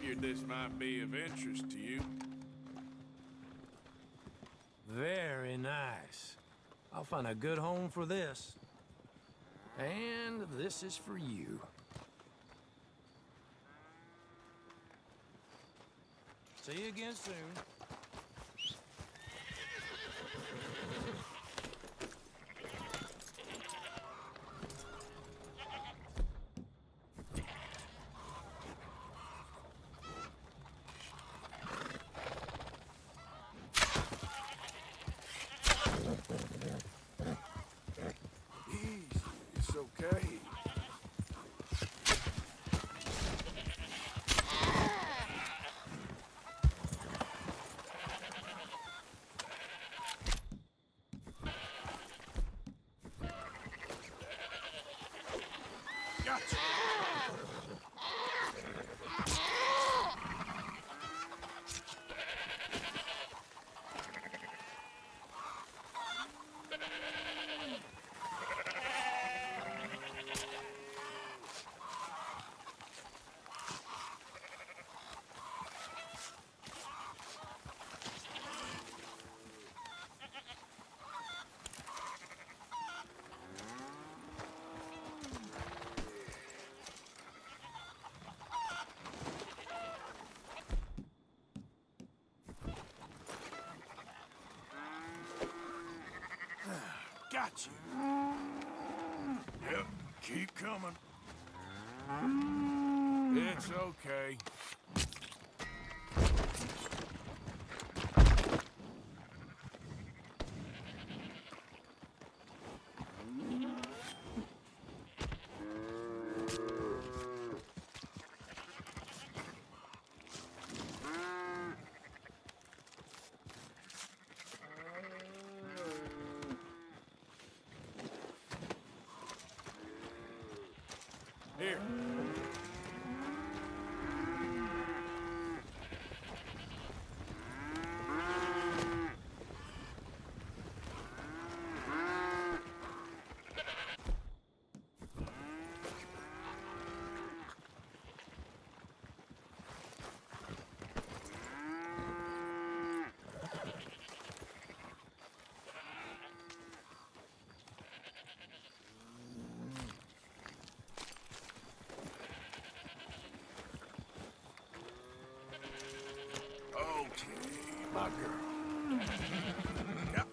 Figured this might be of interest to you. Very nice. I'll find a good home for this. And this is for you. See you again soon. Easy, it's okay. Gotcha. Got you. Yep, keep coming. It's okay. My girl.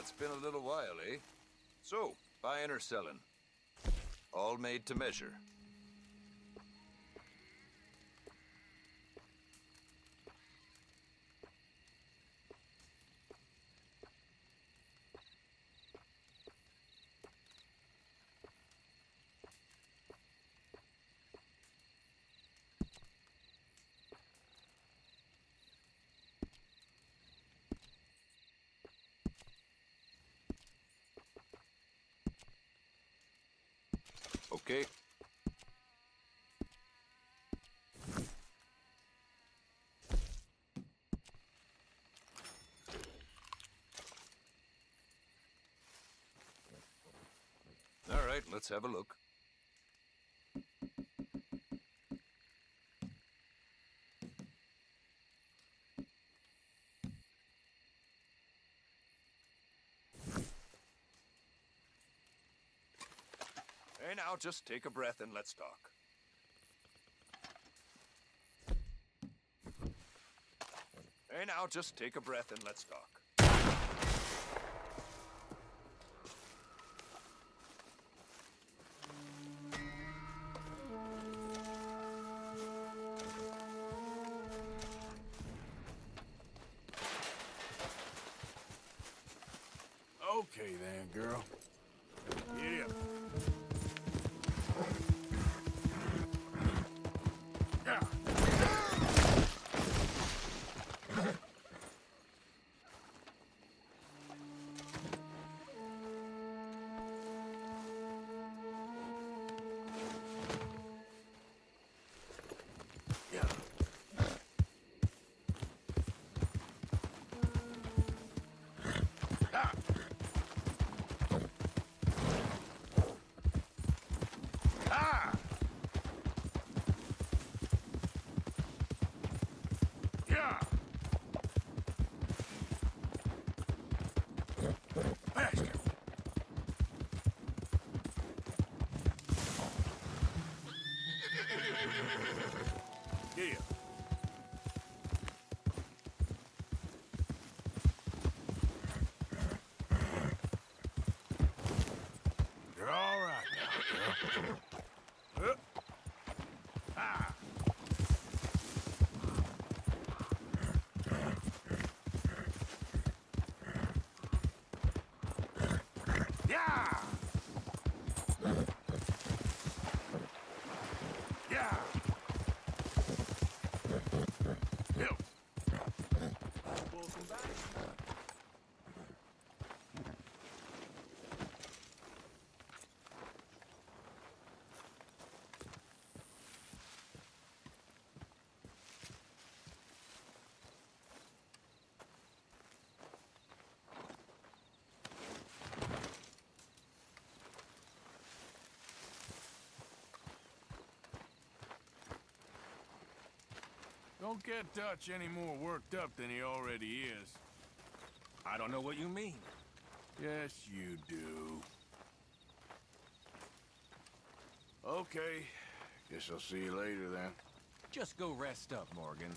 it's been a little while, eh? So, buying or selling? All made to measure. Okay. All right, let's have a look. Hey, now, just take a breath and let's talk. Hey, now, just take a breath and let's talk. Okay then, girl. you Don't get Dutch any more worked up than he already is. I don't know what you mean. Yes, you do. Okay. Guess I'll see you later then. Just go rest up, Morgan.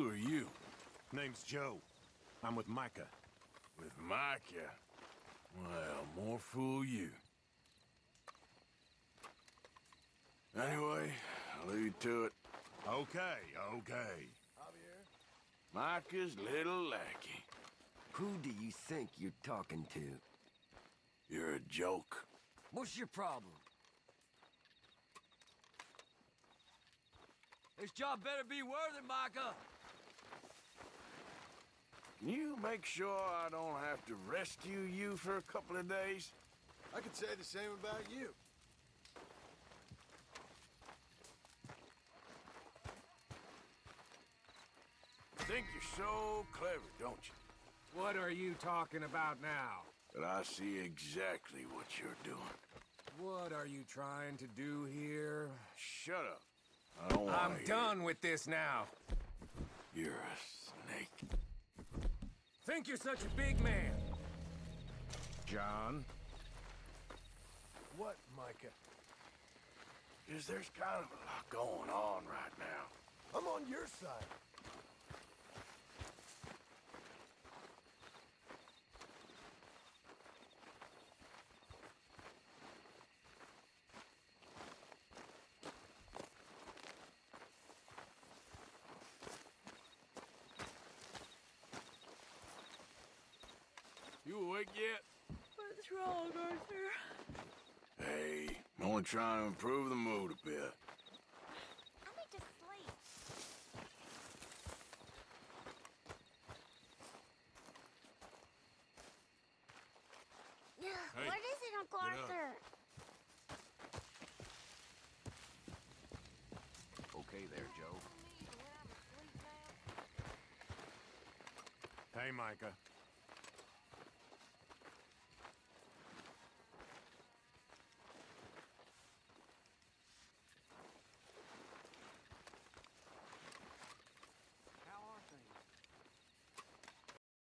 Who are you? Name's Joe. I'm with Micah. With Micah? Well, more fool you. Anyway, I'll leave you to it. Okay, okay. Javier? Micah's little lackey. Who do you think you're talking to? You're a joke. What's your problem? This job better be worth it, Micah. Can you make sure I don't have to rescue you for a couple of days? I could say the same about you. Think you're so clever, don't you? What are you talking about now? But I see exactly what you're doing. What are you trying to do here? Shut up. I don't want I'm done with this now. You're a snake. Think you're such a big man. John? What, Micah? Because there's kind of a lot going on right now. I'm on your side. You awake yet? What's wrong, Arthur? Hey, I'm only trying to improve the mood a bit. I need to sleep. Hey, what is it, Uncle get up. Arthur? Okay there, Joe. Hey, Micah.